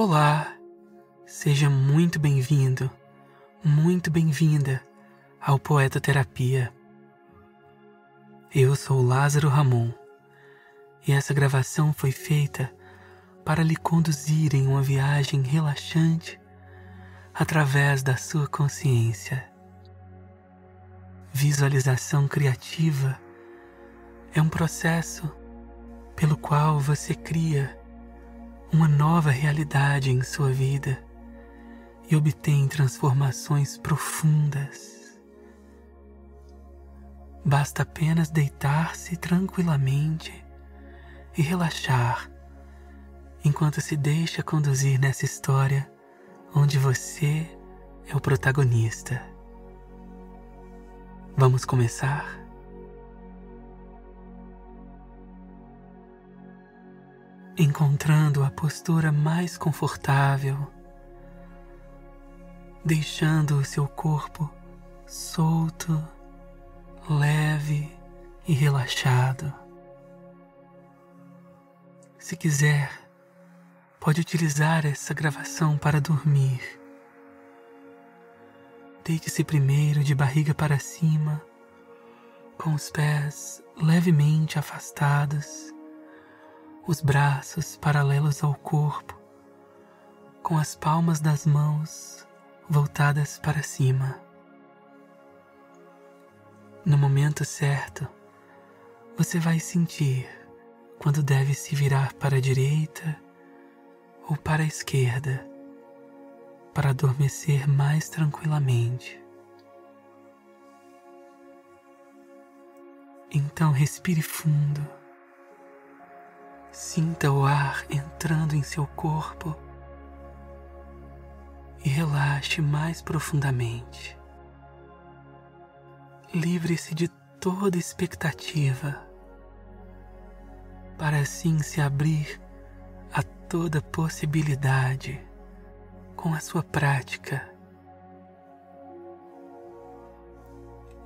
Olá, seja muito bem-vindo, muito bem-vinda ao Poeta Terapia. Eu sou Lázaro Ramon e essa gravação foi feita para lhe conduzir em uma viagem relaxante através da sua consciência. Visualização criativa é um processo pelo qual você cria uma nova realidade em sua vida e obtém transformações profundas. Basta apenas deitar-se tranquilamente e relaxar enquanto se deixa conduzir nessa história onde você é o protagonista. Vamos começar? Encontrando a postura mais confortável, deixando o seu corpo solto, leve e relaxado. Se quiser, pode utilizar essa gravação para dormir. Deite-se primeiro de barriga para cima, com os pés levemente afastados os braços paralelos ao corpo, com as palmas das mãos voltadas para cima. No momento certo, você vai sentir quando deve se virar para a direita ou para a esquerda para adormecer mais tranquilamente. Então respire fundo Sinta o ar entrando em seu corpo e relaxe mais profundamente. Livre-se de toda expectativa, para assim se abrir a toda possibilidade com a sua prática.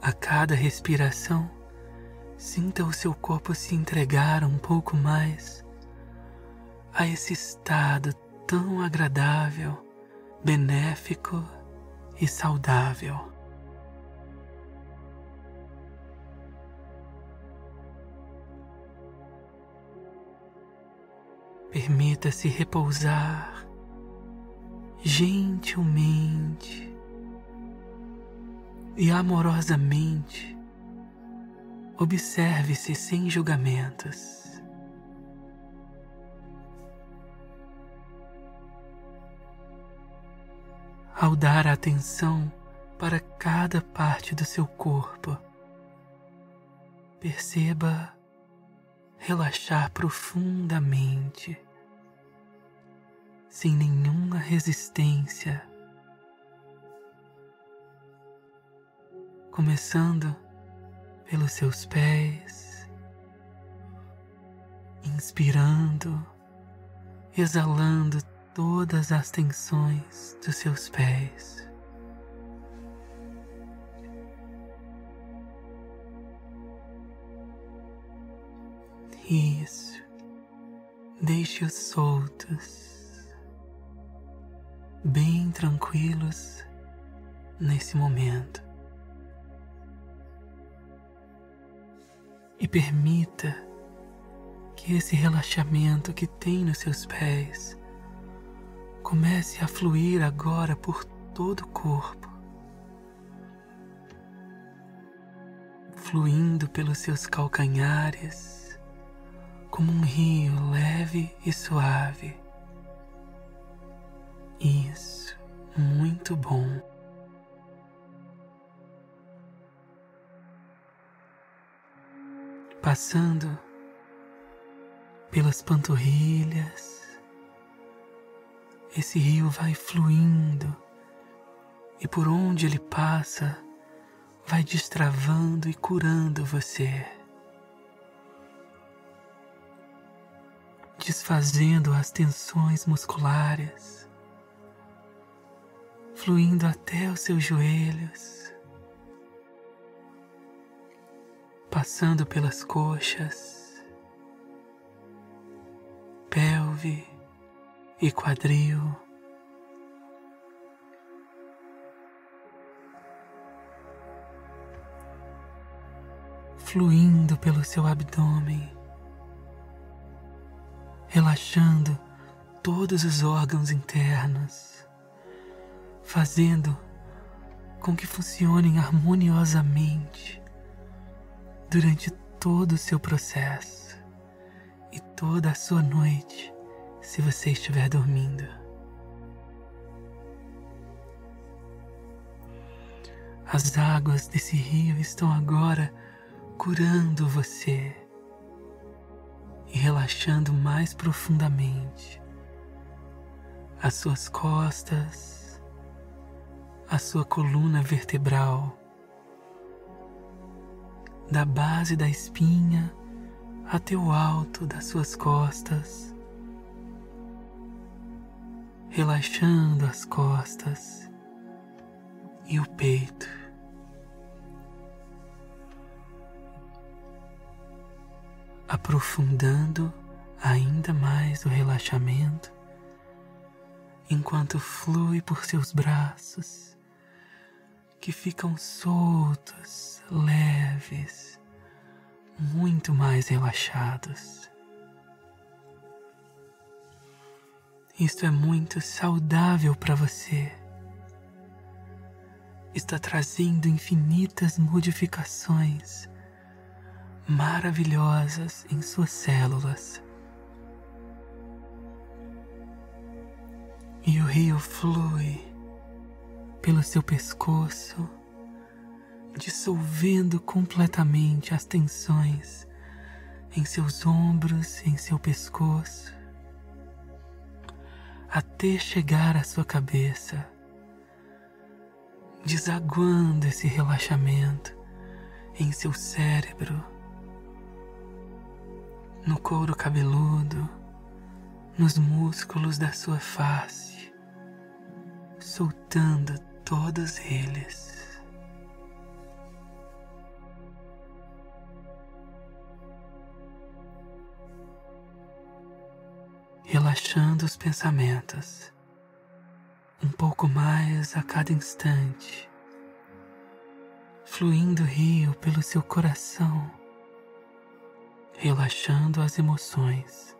A cada respiração, sinta o seu corpo se entregar um pouco mais a esse estado tão agradável, benéfico e saudável. Permita-se repousar gentilmente e amorosamente. Observe-se sem julgamentos. ao dar atenção para cada parte do seu corpo. Perceba relaxar profundamente, sem nenhuma resistência. Começando pelos seus pés, inspirando, exalando todas as tensões dos seus pés. Isso, deixe-os soltos, bem tranquilos nesse momento. Permita que esse relaxamento que tem nos seus pés comece a fluir agora por todo o corpo, fluindo pelos seus calcanhares como um rio leve e suave. Isso, muito bom. Passando pelas panturrilhas, esse rio vai fluindo e por onde ele passa, vai destravando e curando você, desfazendo as tensões musculares, fluindo até os seus joelhos, passando pelas coxas, pelve e quadril. Fluindo pelo seu abdômen, relaxando todos os órgãos internos, fazendo com que funcionem harmoniosamente durante todo o seu processo e toda a sua noite, se você estiver dormindo. As águas desse rio estão agora curando você e relaxando mais profundamente as suas costas, a sua coluna vertebral, da base da espinha até o alto das suas costas, relaxando as costas e o peito. Aprofundando ainda mais o relaxamento enquanto flui por seus braços, que ficam soltos, leves, muito mais relaxados. Isto é muito saudável para você. Está trazendo infinitas modificações maravilhosas em suas células. e o rio flui pelo seu pescoço, dissolvendo completamente as tensões em seus ombros, em seu pescoço, até chegar à sua cabeça, desaguando esse relaxamento em seu cérebro, no couro cabeludo, nos músculos da sua face soltando todos eles. Relaxando os pensamentos um pouco mais a cada instante, fluindo o rio pelo seu coração, relaxando as emoções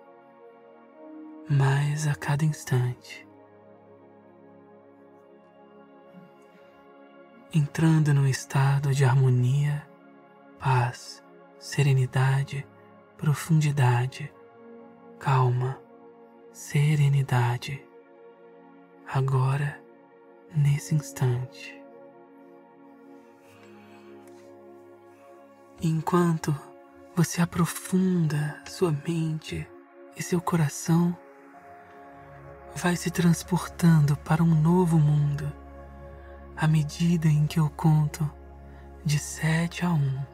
mais a cada instante. Entrando num estado de harmonia, paz, serenidade, profundidade, calma, serenidade, agora, nesse instante. Enquanto você aprofunda sua mente e seu coração, vai se transportando para um novo mundo à medida em que eu conto de sete a um.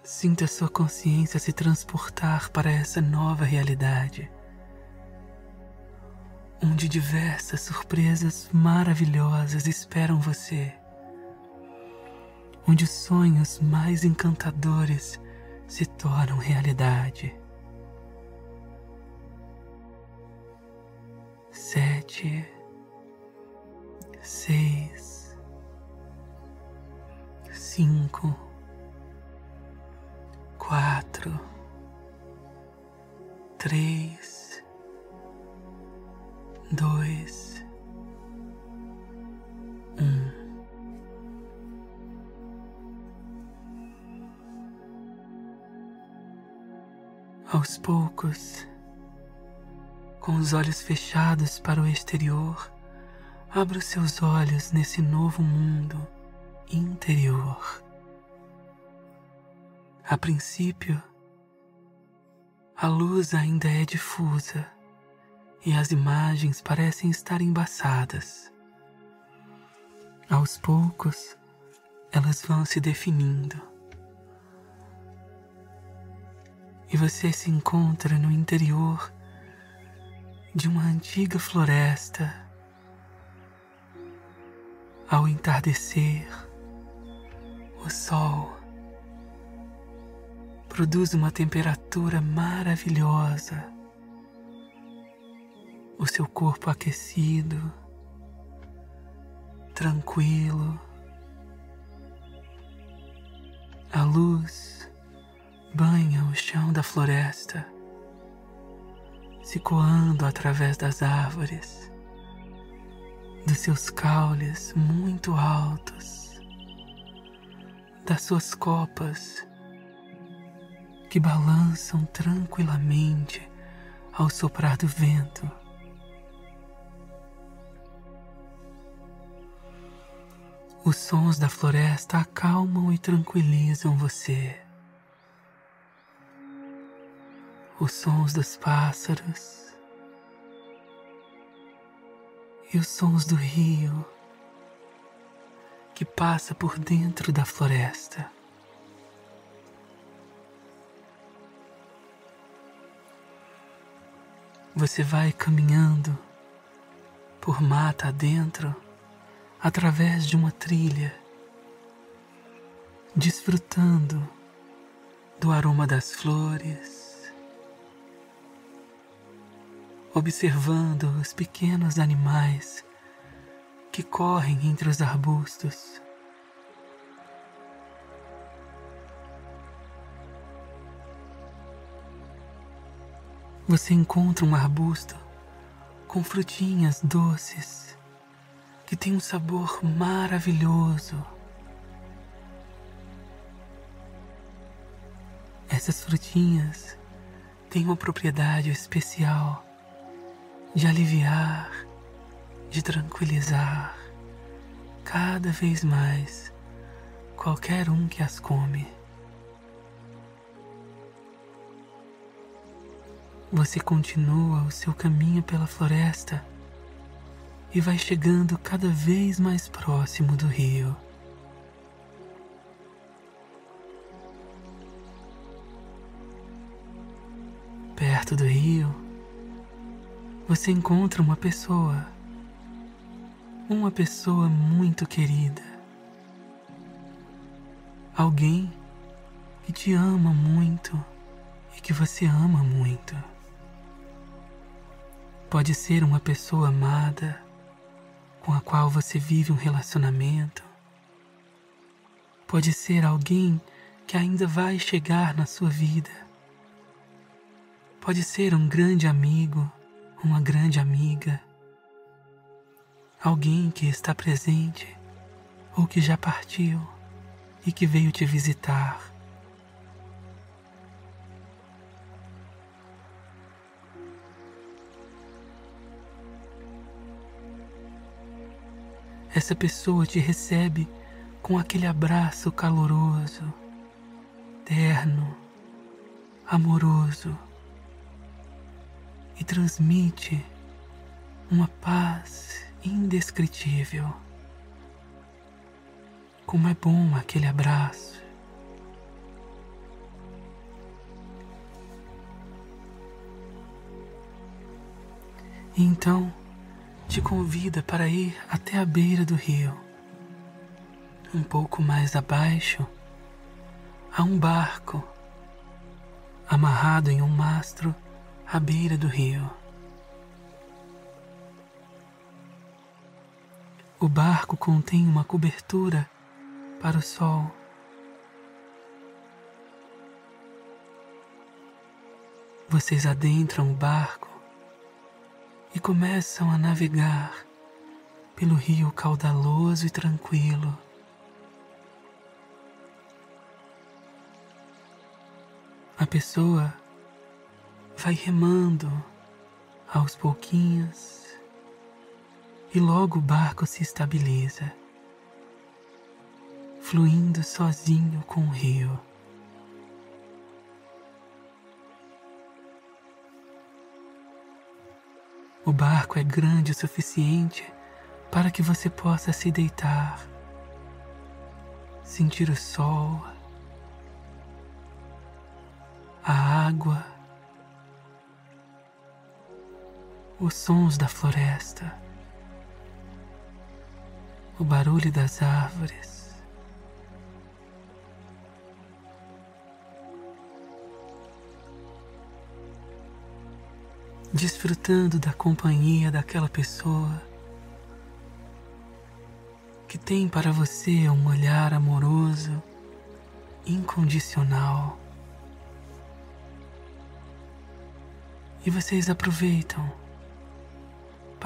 Sinta sua consciência se transportar para essa nova realidade, onde diversas surpresas maravilhosas esperam você, onde os sonhos mais encantadores se tornam realidade. Sete seis, cinco, quatro, três, dois, um. Aos poucos, com os olhos fechados para o exterior, Abra os seus olhos nesse novo mundo interior. A princípio, a luz ainda é difusa e as imagens parecem estar embaçadas. Aos poucos, elas vão se definindo. E você se encontra no interior de uma antiga floresta ao entardecer, o sol produz uma temperatura maravilhosa o seu corpo aquecido, tranquilo. A luz banha o chão da floresta, se coando através das árvores, dos seus caules muito altos, das suas copas que balançam tranquilamente ao soprar do vento. Os sons da floresta acalmam e tranquilizam você. Os sons dos pássaros e os sons do rio que passa por dentro da floresta. Você vai caminhando por mata adentro através de uma trilha, desfrutando do aroma das flores, observando os pequenos animais que correm entre os arbustos. você encontra um arbusto com frutinhas doces que tem um sabor maravilhoso. Essas frutinhas têm uma propriedade especial de aliviar, de tranquilizar cada vez mais qualquer um que as come. Você continua o seu caminho pela floresta e vai chegando cada vez mais próximo do rio. Perto do rio, você encontra uma pessoa, uma pessoa muito querida, alguém que te ama muito e que você ama muito. Pode ser uma pessoa amada com a qual você vive um relacionamento. Pode ser alguém que ainda vai chegar na sua vida. Pode ser um grande amigo, uma grande amiga. Alguém que está presente ou que já partiu e que veio te visitar essa pessoa te recebe com aquele abraço caloroso, terno, amoroso e transmite uma paz indescritível. Como é bom aquele abraço. Então, te convida para ir até a beira do rio. Um pouco mais abaixo, há um barco amarrado em um mastro à beira do rio. O barco contém uma cobertura para o sol. Vocês adentram o barco e começam a navegar pelo rio caudaloso e tranquilo. A pessoa vai remando aos pouquinhos e logo o barco se estabiliza, fluindo sozinho com o rio. O barco é grande o suficiente para que você possa se deitar, sentir o sol, a água, os sons da floresta, o barulho das árvores. desfrutando da companhia daquela pessoa que tem para você um olhar amoroso, incondicional. E vocês aproveitam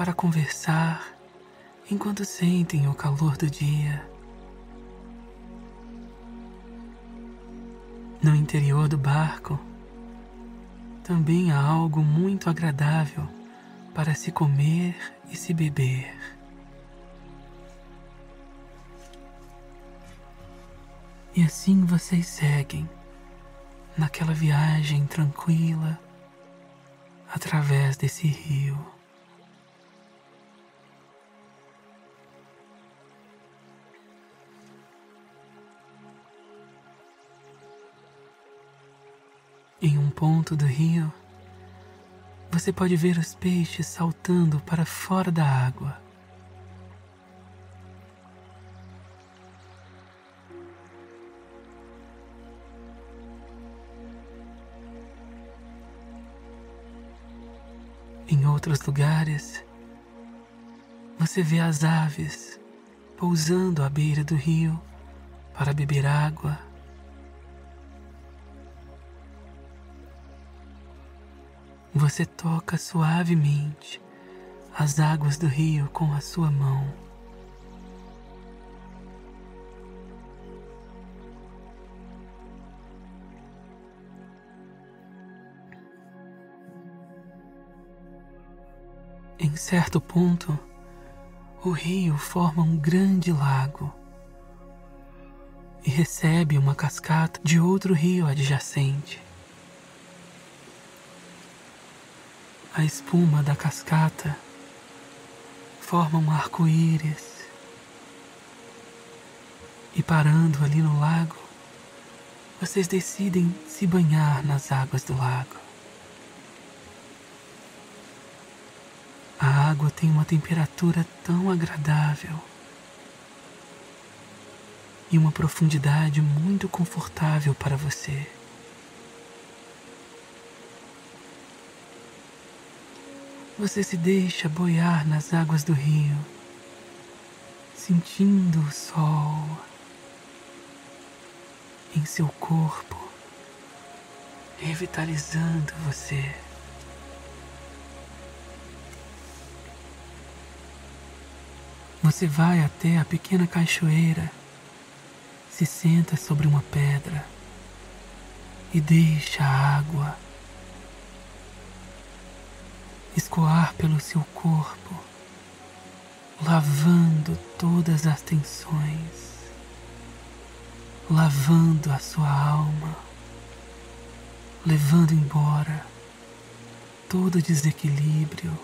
para conversar enquanto sentem o calor do dia. No interior do barco, também há algo muito agradável para se comer e se beber. E assim vocês seguem naquela viagem tranquila através desse rio. Em um ponto do rio, você pode ver os peixes saltando para fora da água. Em outros lugares, você vê as aves pousando à beira do rio para beber água Você toca suavemente as águas do rio com a sua mão. Em certo ponto, o rio forma um grande lago e recebe uma cascata de outro rio adjacente. A espuma da cascata forma um arco-íris. E parando ali no lago, vocês decidem se banhar nas águas do lago. A água tem uma temperatura tão agradável e uma profundidade muito confortável para você. Você se deixa boiar nas águas do rio, sentindo o sol em seu corpo, revitalizando você. Você vai até a pequena cachoeira, se senta sobre uma pedra e deixa a água escoar pelo seu corpo, lavando todas as tensões, lavando a sua alma, levando embora todo desequilíbrio,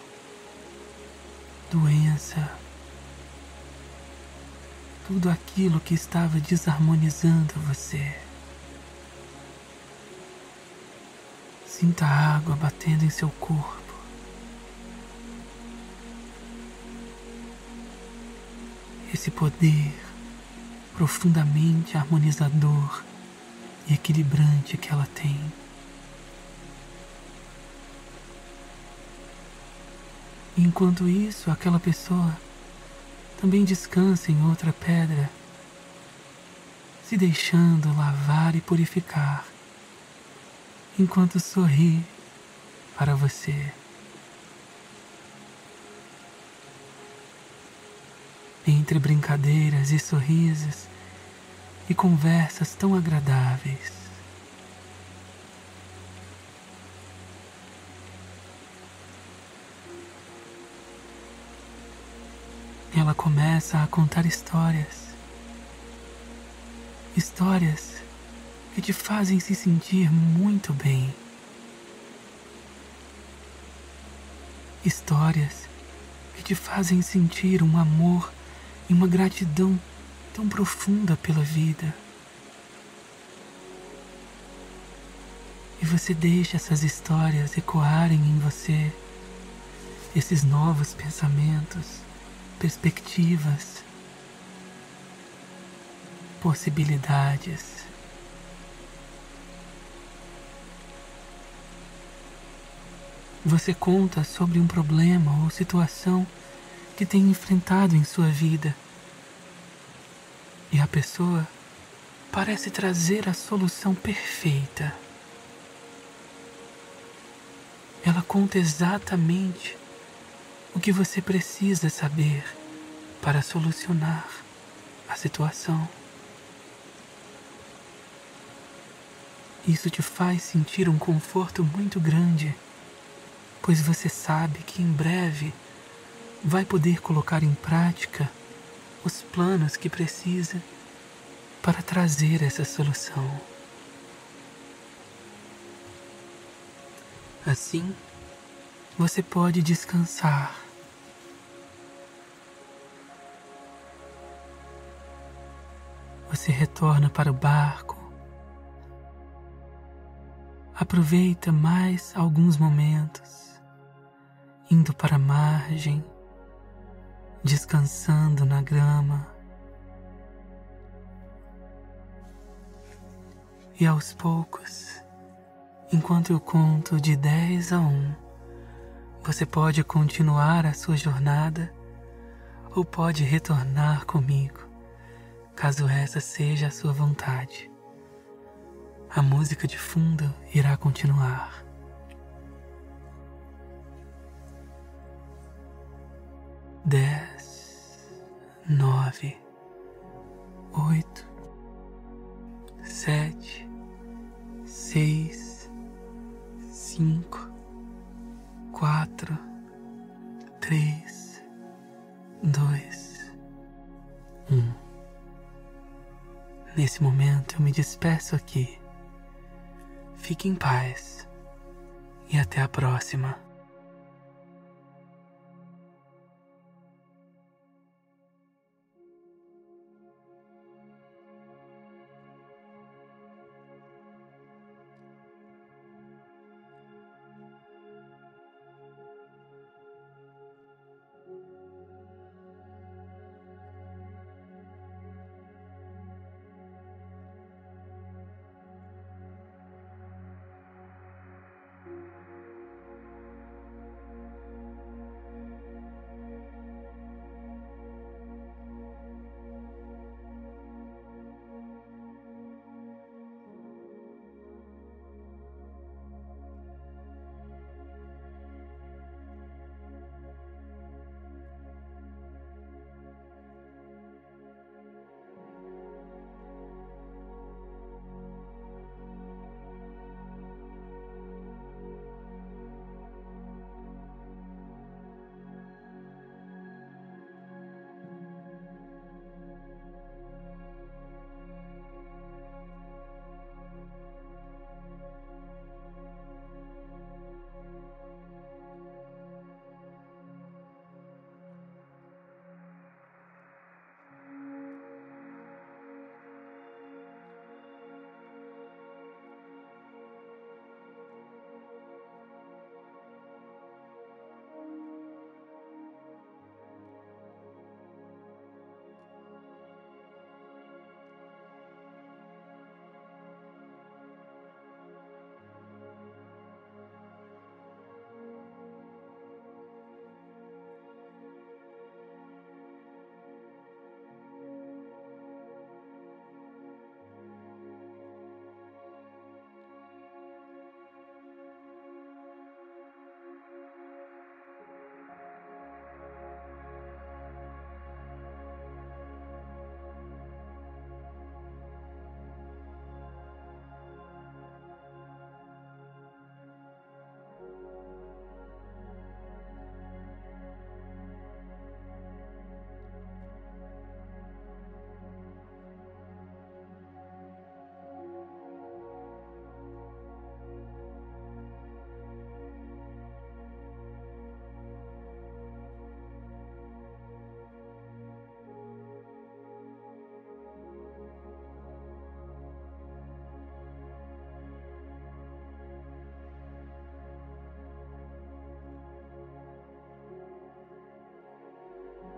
doença, tudo aquilo que estava desarmonizando você. Sinta a água batendo em seu corpo. Esse poder profundamente harmonizador e equilibrante que ela tem. Enquanto isso, aquela pessoa também descansa em outra pedra, se deixando lavar e purificar, enquanto sorri para você. Entre brincadeiras e sorrisos e conversas tão agradáveis. Ela começa a contar histórias. Histórias que te fazem se sentir muito bem. Histórias que te fazem sentir um amor e uma gratidão tão profunda pela vida. E você deixa essas histórias ecoarem em você, esses novos pensamentos, perspectivas, possibilidades. Você conta sobre um problema ou situação que tem enfrentado em sua vida. E a pessoa parece trazer a solução perfeita. Ela conta exatamente o que você precisa saber para solucionar a situação. Isso te faz sentir um conforto muito grande, pois você sabe que em breve vai poder colocar em prática os planos que precisa para trazer essa solução. Assim, você pode descansar. Você retorna para o barco. Aproveita mais alguns momentos, indo para a margem, descansando na grama. E aos poucos, enquanto eu conto de 10 a 1, você pode continuar a sua jornada ou pode retornar comigo, caso essa seja a sua vontade. A música de fundo irá continuar. Dez, nove, oito, sete, seis, cinco, quatro, três, dois, um. Nesse momento eu me despeço aqui. Fique em paz e até a próxima.